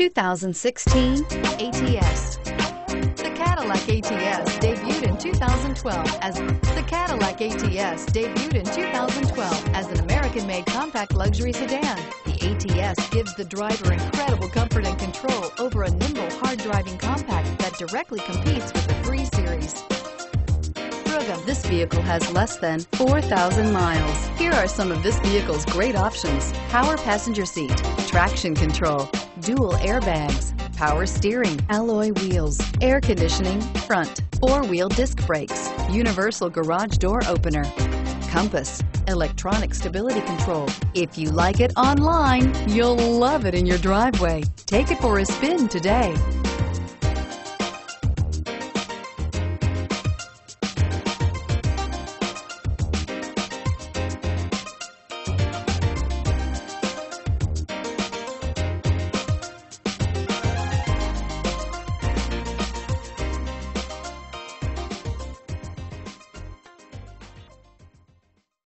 2016 ATS. The Cadillac ATS debuted in 2012 as the Cadillac ATS debuted in 2012 as an American-made compact luxury sedan. The ATS gives the driver incredible comfort and control over a nimble, hard-driving compact that directly competes with the 3 Series. This vehicle has less than 4,000 miles. Here are some of this vehicle's great options. Power passenger seat, traction control, dual airbags, power steering, alloy wheels, air conditioning, front, four-wheel disc brakes, universal garage door opener, compass, electronic stability control. If you like it online, you'll love it in your driveway. Take it for a spin today.